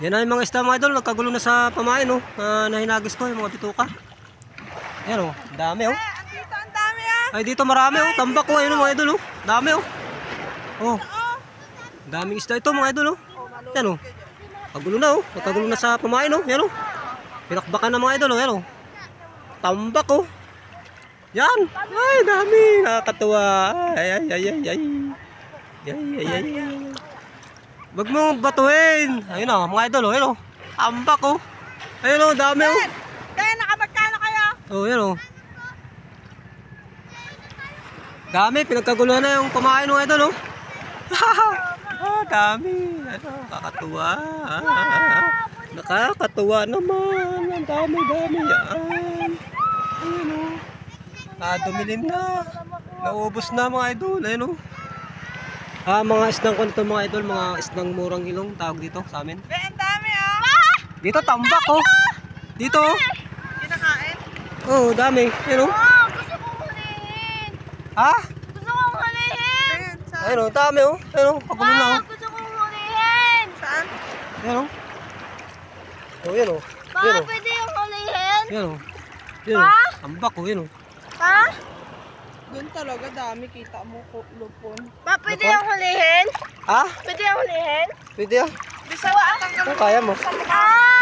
Yan na yung mga isda mga idol, nagkagulo na sa pamain oh, na nahinagis ko yung mga bituka. Yan oh, dami oh. Andito ang dami ah. Ay dito marami oh, tambak ko ayun oh, mga idol oh. Dami oh. Oh. Daming isda ito mga idol oh. Yan oh. Kagulo na oh, nagkagulo na sa pamain oh. Yan oh. Pinakbakan na mga idol oh, yan oh. Tambak oh. Yan. Ay dami, nakakatuwa. Ay ay ay ay ay. Ay ay ay. ay. Wag mo batuhin. Ayun oh, mga idol oh, yan oh. Tambak oh. Ayun oh, dami oh. Kaya nakamagkano kayo? Oh, yan oh. Dami, pinagkaguluhan na yung kumain ng idol, oh. ah, dami. Ano, kakatuwa. Nakakatuwa naman. Ang dami, dami yan. Ayun, oh. Ah, dumilim na. Naubos na mga idol. Ayun, oh. Ah, mga isdang ko nito mga idol, mga isdang murang ilong tawag dito sa amin. Be, ang dami ah. Dito tambak oh. Dito oh. Kinakain? Oh, dami. Ayun oh. Oh, gusto kong hulihin. Ha? Gusto kong hulihin. Ayun oh, dami oh. Ayun oh, kagulo na oh. gusto kong hulihin. Saan? O. Oh, yan o. Pa, Yan o. pwede yung hulihin. Yan o. Yan o. Ha? Ambak o, yan o. Doon talaga dami kita mo ko lupon. Pa, pwede Lupon? yung hulihin. Ha? Pwede yung hulihin. Pwede ah. Bisa ka tanggal Kung kaya mo. Ah!